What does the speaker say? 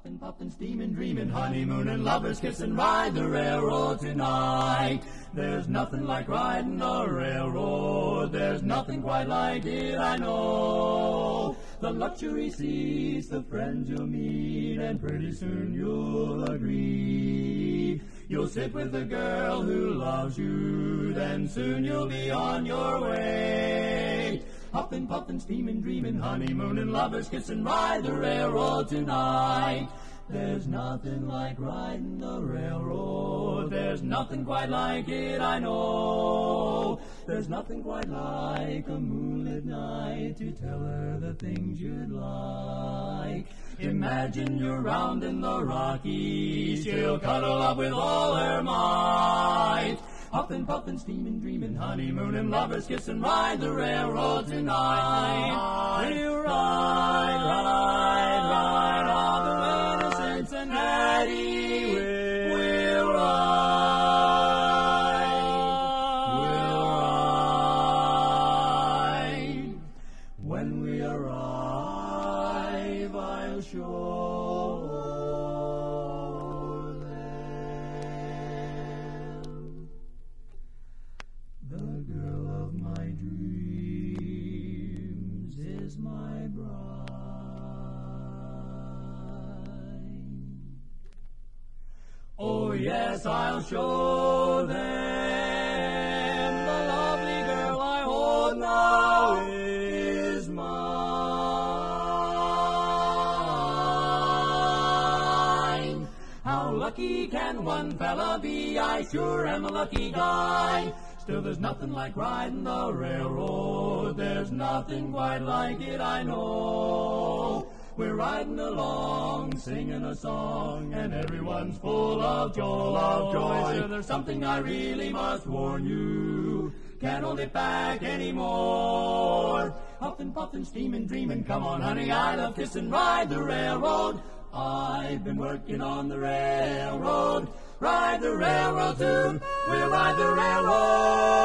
Hopping, popping, steaming, dreaming, honeymoon and lovers kissing, ride the railroad tonight. There's nothing like riding a railroad. There's nothing quite like it, I know. The luxury seats, the friends you'll meet, and pretty soon you'll agree. You'll sit with the girl who loves you, then soon you'll be on your way. Hopping, puffing, steaming, dreaming, honeymoon and lovers kissing, ride the railroad tonight. There's nothing like riding the railroad. There's nothing quite like it, I know. There's nothing quite like a moonlit night to tell her the things you'd like. Imagine you're round in the Rockies. She'll cuddle up with all her might. Huffing, puffin', steamin', dreamin', honeymoon and lovers kissing, ride the railroad tonight. We'll ride, ride, ride all the way to Cincinnati. We'll ride, we'll ride. When we arrive, I'll show is my bride. Oh, yes, I'll show them the lovely girl I hold now is mine. How lucky can one fella be? I sure am a lucky guy. Still, there's nothing like riding the railroad. There's nothing quite like it, I know. We're riding along, singing a song, and everyone's full of joy. Of joy. Still, there's something I really must warn you. Can't hold it back anymore. Huffing, puffing, steaming, dreaming. Come on, honey, I love kissing. Ride the railroad. I've been working on the railroad. Ride the railroad too. We'll ride the railroad.